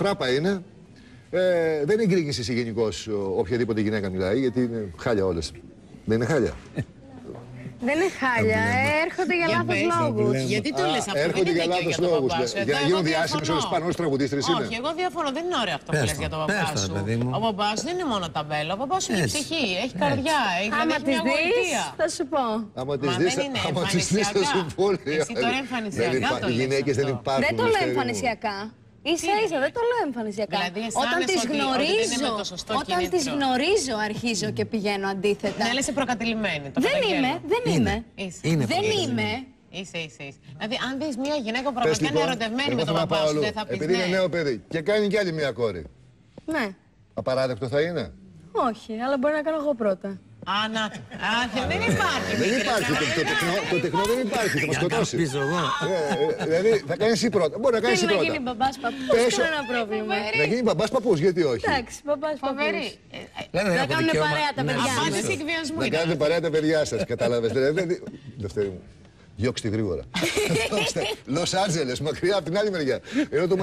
Φράπα είναι. Ε, δεν εγκρίνει εσύ γενικώς οποιαδήποτε γυναίκα μιλάει, γιατί είναι χάλια όλες. Δεν είναι χάλια. Δεν είναι χάλια, έρχονται για λάθος πες. λόγους. Γιατί το Α, λες αυτό, έρχονται δεν για είναι λάθος δίκαιο για τον λόγους, παπάς ναι. σου. Για Εδώ να εγώ γίνουν διάσημες διαφωνώ. όλες πάνω, όλες τραγουδίστρες είναι. Όχι, εγώ διαφωνώ, δεν είναι ωραίο αυτό που Πες λες το, για τον πες παπάς το, σου. παιδί μου. Ο παπάς σου δεν είναι μόνο ταμπέλα, ο παπάς σου είναι Έτσι. ψυχή, έχει καρδιά, έχει δηλαδή Άμα έχει της μια δεις, γοητεία. θα σου πω. Άμα τι Μα δει, δεν είναι άμα τις δεις θα σου εμφανισιακά. πω. Εσύ τώρα εμφανισιακά το Οι λες γυναίκες δεν αυτό. υπάρχουν. Δεν το λέω Λευτέρη μου. εμφανισιακά. Ίσα ίσα, δεν το λέω εμφανισιακά. Δηλαδή, αισθάνεσαι όταν τις ότι- ότι δεν είναι γνωρίζω, με το σωστό όταν τις κίνητρο. γνωρίζω αρχίζω και πηγαίνω αντίθετα. Ναι, αλλά είσαι προκατηλημένη. το Δεν καταγγέλλω. είμαι, δεν είμαι. Είσαι. Είναι Δεν πολύ. είμαι. Είσαι, είσαι, είσαι. Δηλαδή, αν δεις μια γυναίκα που Πες πραγματικά είναι λοιπόν, ερωτευμένη εγώ με τον θέλω να παπά πάω σου, αλλού. δεν θα πεις Επειδή είναι ναι. νέο παιδί και κάνει κι άλλη μια κόρη. Ναι. Απαράδεκτο θα είναι. Όχι, αλλά μπορεί να κάνω εγώ πρώτα. Α, να το. Α, δεν υπάρχει. Δεν μικρέ, υπάρχει. Το, το, τεχνό, το τεχνό δεν υπάρχει. Θα μας Για να σκοτώσει. πεις εγώ. Ε, ε, Δηλαδή θα κάνεις εσύ πρώτα. Μπορεί να κάνεις εσύ Θέλει να γίνει πρώτα. μπαμπάς παππούς, Πες- κανένα πρόβλημα. Να γίνει μπαμπάς παππούς, γιατί όχι; Εντάξει, μπαμπάς παππούς. Φοβερή. Ε, ε, Δεν Να έχω κάνουν δικαίωμα παρέα τα να παιδιά ζήσω. μας. Απάντηση εκβιασμού Να είναι. κάνετε παρέα τα παιδιά σας. Κατάλαβες. Δηλαδή. Δευτέρη μου. Διώξτε γρήγορα. Λος Άντζελες, μακριά από την άλλη μεριά. Ενώ το